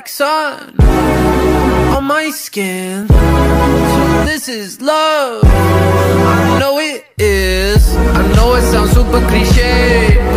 like sun on my skin. So this is love. I know it is. I know it sounds super cliche.